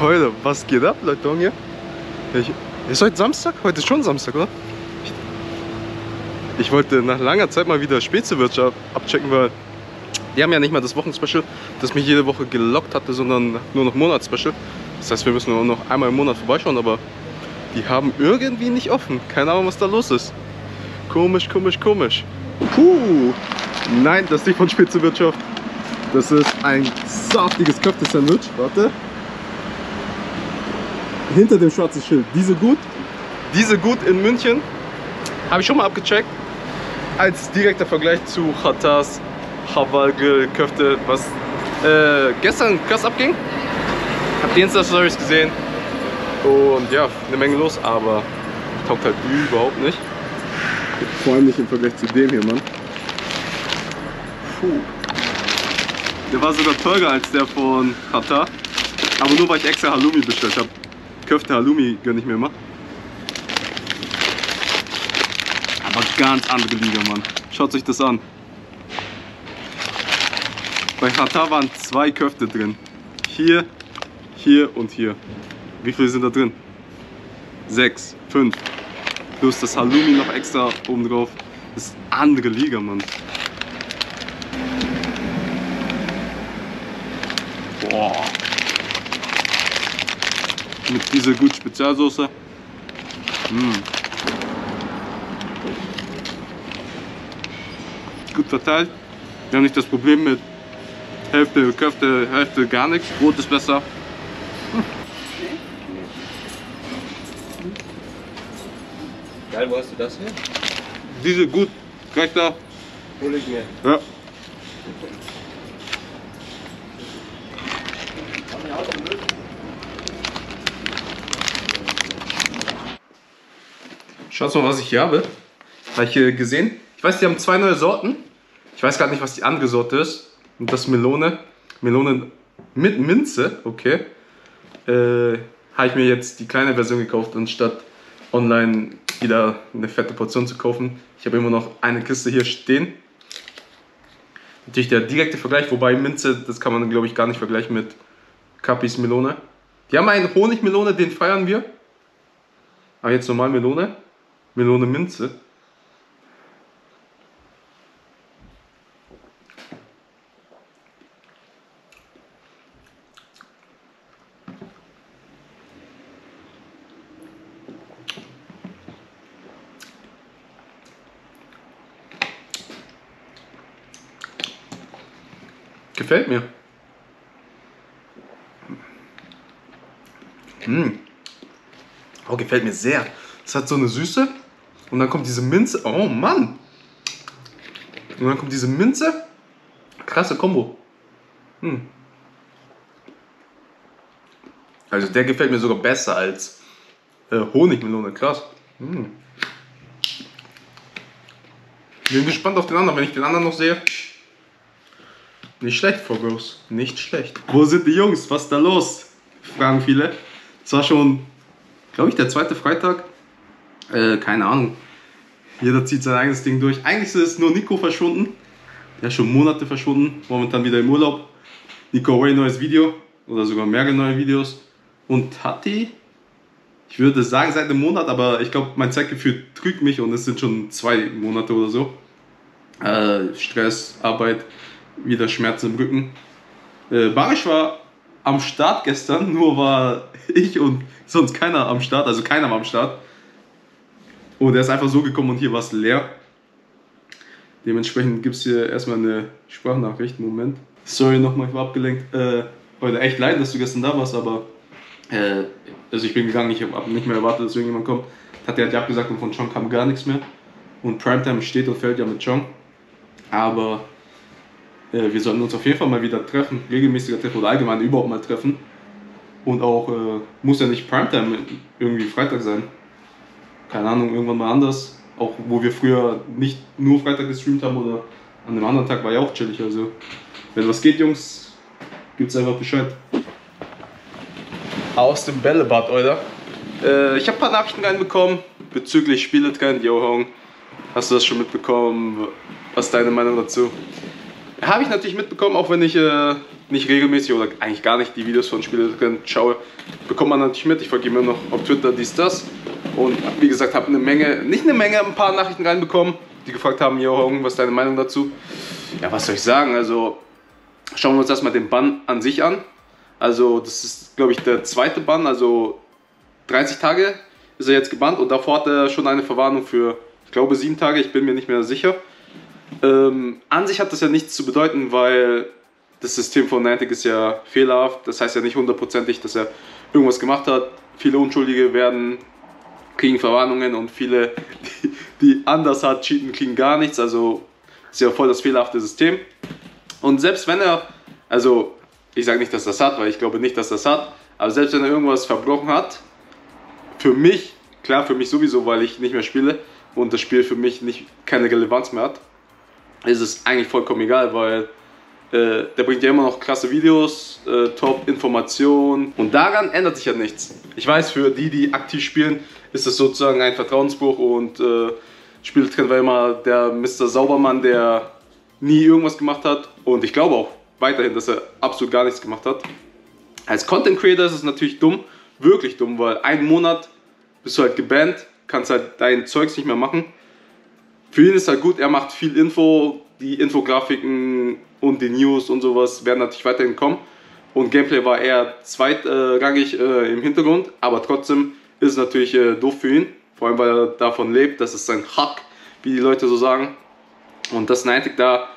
Heute, was geht ab, Leute? Hier? Ich, ist heute Samstag? Heute ist schon Samstag, oder? Ich, ich wollte nach langer Zeit mal wieder Speziewirtschaft abchecken, weil die haben ja nicht mal das Wochenspecial, das mich jede Woche gelockt hatte, sondern nur noch Monatsspecial. Das heißt, wir müssen nur noch einmal im Monat vorbeischauen, aber die haben irgendwie nicht offen. Keine Ahnung, was da los ist. Komisch, komisch, komisch. Puh. Nein, das ist nicht von Speziewirtschaft. Das ist ein saftiges Köfte-Sandwich. Warte. Hinter dem schwarzen Schild. Diese gut. Diese gut in München. Habe ich schon mal abgecheckt. Als direkter Vergleich zu Khatas Hawalgel Köfte, was äh, gestern krass abging. Hab die Insta-Stories gesehen. Und ja, eine Menge los, aber taugt halt überhaupt nicht. Vor allem nicht im Vergleich zu dem hier, Mann. Puh. Der war sogar teurer als der von Qatar. Aber nur weil ich extra Halloumi bestellt habe. Köfte Halloumi gönne ich mir immer. Aber ganz andere Liga, Mann. Schaut euch das an. Bei Qatar waren zwei Köfte drin. Hier, hier und hier. Wie viele sind da drin? Sechs, fünf. Plus das Halloumi noch extra oben drauf. Das ist andere Liga, Mann. Boah. Mit dieser guten Spezialsoße. Mm. Gut verteilt. Wir haben nicht das Problem mit Hälfte Köfte, Hälfte gar nichts. Brot ist besser. Geil, wo hast du das her? Diese gut. Reicht da? Hol ich mir. Ja. Schaut mal, was ich hier habe. Habe ich hier gesehen. Ich weiß, die haben zwei neue Sorten. Ich weiß gar nicht, was die andere Sorte ist. Und das Melone. Melone mit Minze, okay. Äh, habe ich mir jetzt die kleine Version gekauft, anstatt online wieder eine fette Portion zu kaufen. Ich habe immer noch eine Kiste hier stehen. Natürlich der direkte Vergleich, wobei Minze, das kann man glaube ich gar nicht vergleichen mit Capis Melone. Die haben einen Honigmelone, den feiern wir. Aber jetzt normal Melone. Melone Minze. Gefällt mir. Mm. Oh, gefällt mir sehr. Es hat so eine Süße und dann kommt diese Minze. Oh Mann! Und dann kommt diese Minze. Krasse Kombo. Hm. Also der gefällt mir sogar besser als äh, Honigmelone. Krass. Hm. Bin gespannt auf den anderen, wenn ich den anderen noch sehe. Nicht schlecht, Gross. Nicht schlecht. Wo sind die Jungs? Was ist da los? Fragen viele. Es war schon, glaube ich, der zweite Freitag. Äh, keine Ahnung. Jeder zieht sein eigenes Ding durch. Eigentlich ist nur Nico verschwunden. Der ist schon Monate verschwunden. Momentan wieder im Urlaub. Nico Way neues Video. Oder sogar mehrere neue Videos. Und Tati, ich würde sagen seit einem Monat, aber ich glaube, mein Zeitgefühl trügt mich und es sind schon zwei Monate oder so. Äh, Stress, Arbeit, wieder Schmerzen im Rücken. Äh, Barisch war am Start gestern, nur war ich und sonst keiner am Start, also keiner war am Start. Und er ist einfach so gekommen und hier war es leer. Dementsprechend gibt es hier erstmal eine Sprachnachricht. Moment. Sorry nochmal, ich war abgelenkt. Äh, heute echt leid, dass du gestern da warst, aber äh, also ich bin gegangen, ich habe nicht mehr erwartet, dass irgendjemand kommt. Hat er halt abgesagt und von Chong kam gar nichts mehr. Und Primetime steht und fällt ja mit Chong. Aber äh, wir sollten uns auf jeden Fall mal wieder treffen, regelmäßiger treffen oder allgemein überhaupt mal treffen. Und auch, äh, muss ja nicht Primetime irgendwie Freitag sein. Keine Ahnung, irgendwann mal anders. Auch wo wir früher nicht nur Freitag gestreamt haben oder an einem anderen Tag war ja auch chillig. Also, wenn was geht, Jungs, gibt's einfach Bescheid. Aus dem Bällebad, oder? Äh, ich habe ein paar Nachrichten reinbekommen bezüglich Spieletrend. Yo, Hong, hast du das schon mitbekommen? Was ist deine Meinung dazu? Habe ich natürlich mitbekommen, auch wenn ich äh, nicht regelmäßig oder eigentlich gar nicht die Videos von Spieltrend schaue, bekommt man natürlich mit. Ich folge immer noch auf Twitter dies, das. Und wie gesagt, habe eine Menge, nicht eine Menge, ein paar Nachrichten reinbekommen, die gefragt haben, Jo, was ist deine Meinung dazu? Ja, was soll ich sagen? Also, schauen wir uns erstmal den Bann an sich an. Also, das ist, glaube ich, der zweite Bann. Also, 30 Tage ist er jetzt gebannt und davor hat er schon eine Verwarnung für, ich glaube, sieben Tage. Ich bin mir nicht mehr sicher. Ähm, an sich hat das ja nichts zu bedeuten, weil das System von Niantic ist ja fehlerhaft. Das heißt ja nicht hundertprozentig, dass er irgendwas gemacht hat. Viele Unschuldige werden kriegen Verwarnungen und viele, die, die anders hat, cheaten, kriegen gar nichts. Also ist ja voll das fehlerhafte System. Und selbst wenn er, also ich sage nicht, dass das hat, weil ich glaube nicht, dass das hat, aber selbst wenn er irgendwas verbrochen hat, für mich, klar für mich sowieso, weil ich nicht mehr spiele und das Spiel für mich nicht keine Relevanz mehr hat, ist es eigentlich vollkommen egal, weil äh, der bringt ja immer noch klasse Videos, äh, Top-Informationen und daran ändert sich ja nichts. Ich weiß, für die, die aktiv spielen, ist das sozusagen ein Vertrauensbruch und äh, Spieltrend war immer der Mr. Saubermann, der nie irgendwas gemacht hat und ich glaube auch weiterhin, dass er absolut gar nichts gemacht hat. Als Content Creator ist es natürlich dumm, wirklich dumm, weil einen Monat bist du halt gebannt, kannst halt dein Zeugs nicht mehr machen. Für ihn ist halt gut, er macht viel Info, die Infografiken und die News und sowas werden natürlich weiterhin kommen. Und Gameplay war eher zweitrangig äh, im Hintergrund, aber trotzdem ist es natürlich äh, doof für ihn, vor allem weil er davon lebt, das ist sein Hack, wie die Leute so sagen. Und dass Niantic da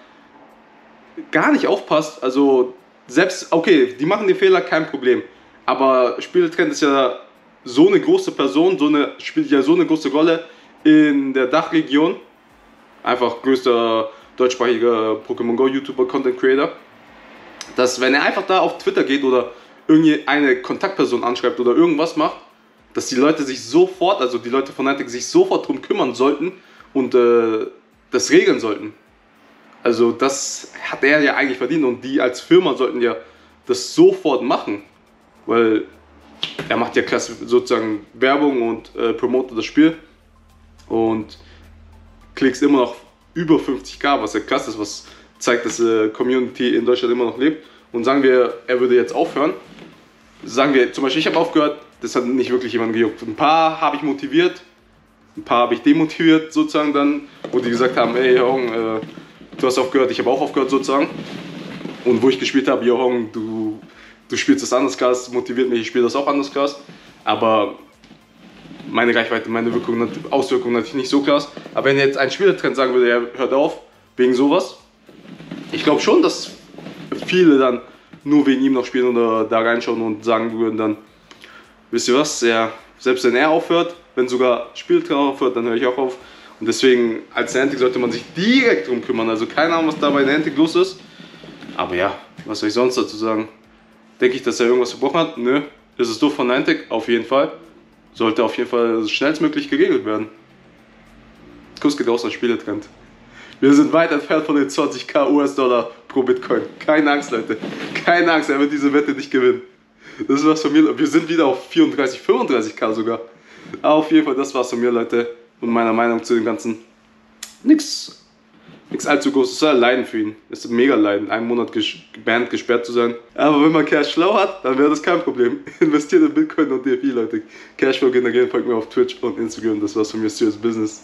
gar nicht aufpasst, also selbst, okay, die machen den Fehler, kein Problem, aber Spieltrend ist ja so eine große Person, so eine, spielt ja so eine große Rolle in der Dachregion, einfach größter deutschsprachiger Pokémon Go YouTuber, Content Creator, dass wenn er einfach da auf Twitter geht oder irgendwie eine Kontaktperson anschreibt oder irgendwas macht, dass die Leute sich sofort, also die Leute von Niantic sich sofort drum kümmern sollten und äh, das regeln sollten. Also das hat er ja eigentlich verdient und die als Firma sollten ja das sofort machen, weil er macht ja klasse sozusagen Werbung und äh, promotet das Spiel und klickst immer noch über 50k, was ja krass ist, was zeigt, dass die Community in Deutschland immer noch lebt. Und sagen wir, er würde jetzt aufhören. Sagen wir zum Beispiel, ich habe aufgehört, das hat nicht wirklich jemand gejuckt. Ein paar habe ich motiviert, ein paar habe ich demotiviert sozusagen dann, wo die gesagt haben, ey Hong, äh, du hast aufgehört, ich habe auch aufgehört sozusagen. Und wo ich gespielt habe, Hong, du, du spielst das anders krass, motiviert mich, ich spiele das auch anders krass. Aber meine Reichweite, meine Wirkung, Auswirkungen natürlich nicht so krass. Aber wenn jetzt ein Spielertrend sagen würde, er hört auf, wegen sowas, ich glaube schon, dass viele dann nur wegen ihm noch spielen oder da reinschauen und sagen würden dann, wisst ihr was, ja, selbst wenn er aufhört, wenn sogar Spieltrend aufhört, dann höre ich auch auf. Und deswegen als Niantic sollte man sich direkt drum kümmern. Also keine Ahnung, was da bei Niantic los ist. Aber ja, was soll ich sonst dazu sagen? Denke ich, dass er irgendwas verbrochen hat? Nö. Ist es doof von Niantic? Auf jeden Fall sollte auf jeden Fall schnellstmöglich geregelt werden. Kuss geht raus an Spieletrend. Wir sind weit entfernt von den 20k US-Dollar pro Bitcoin. Keine Angst, Leute. Keine Angst, er wird diese Wette nicht gewinnen. Das ist was von mir. Wir sind wieder auf 34, 35k sogar. auf jeden Fall, das war's von mir, Leute. Und meiner Meinung zu dem Ganzen. Nix nichts allzu großes. Leiden für ihn. Es ist mega Leiden, einen Monat gebannt, gesperrt zu sein. Aber wenn man Cash schlau hat, dann wäre das kein Problem. Investiert in Bitcoin und DFI, Leute. Cashflow generieren, folgt mir auf Twitch und Instagram. Das war's von mir, Serious Business.